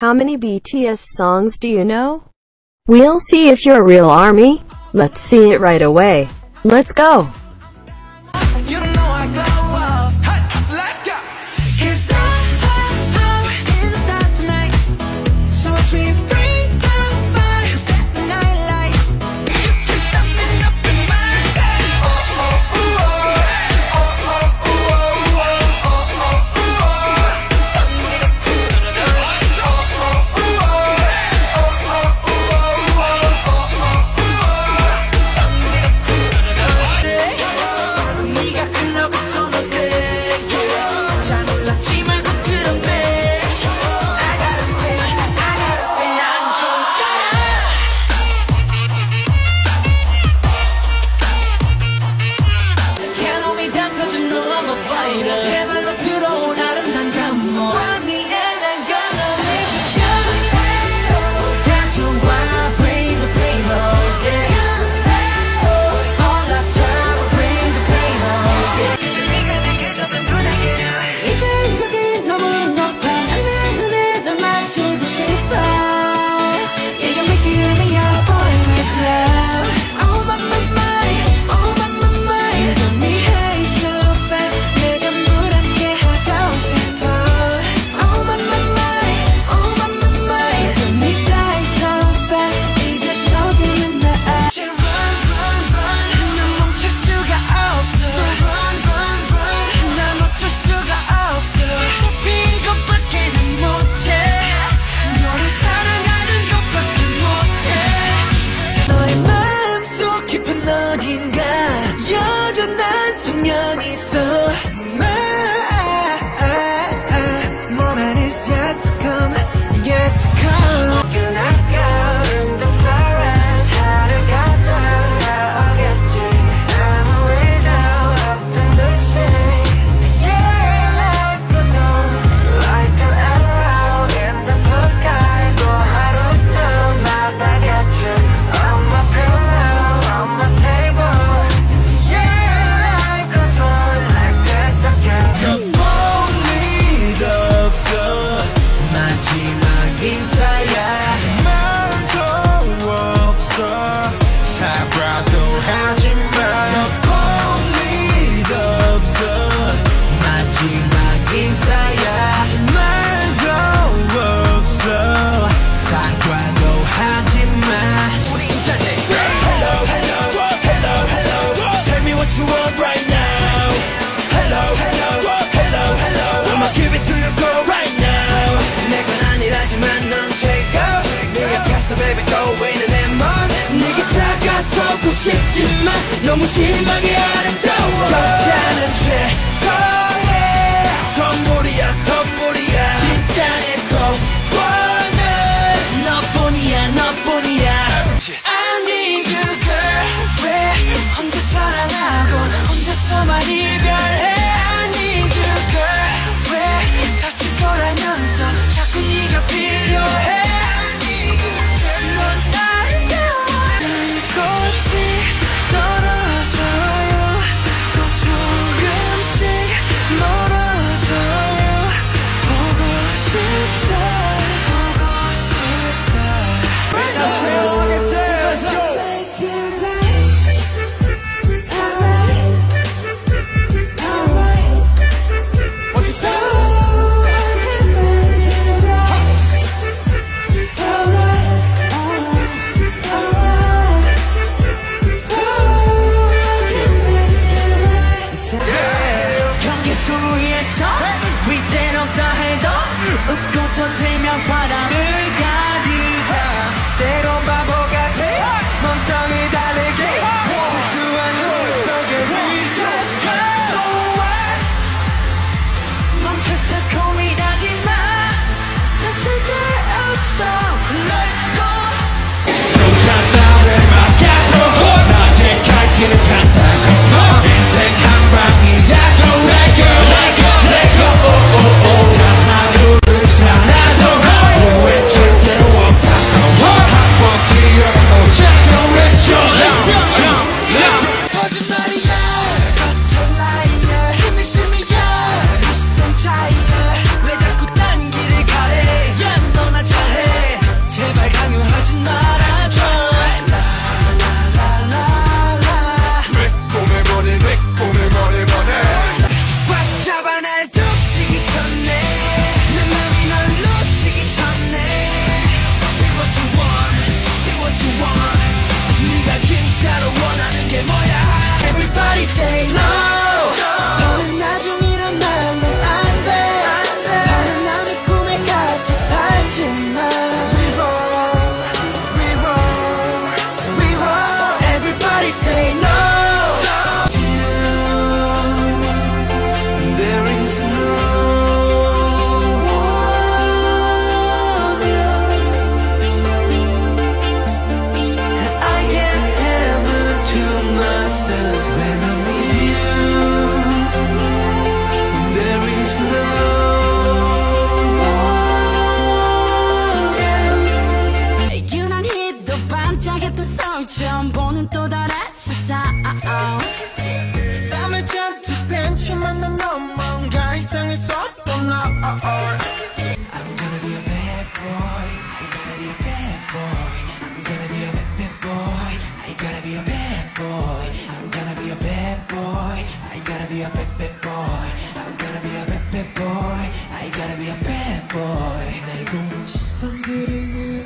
How many BTS songs do you know? We'll see if you're a real army. Let's see it right away. Let's go. の虫曲げあれ bad boy. 날 보는 시선들을